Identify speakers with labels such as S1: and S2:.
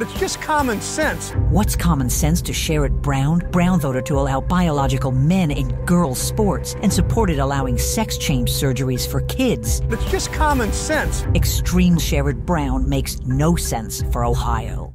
S1: It's just common sense.
S2: What's common sense to Sherrod Brown? Brown voted to allow biological men in girls' sports and supported allowing sex change surgeries for kids.
S1: It's just common sense.
S2: Extreme Sherrod Brown makes no sense for Ohio.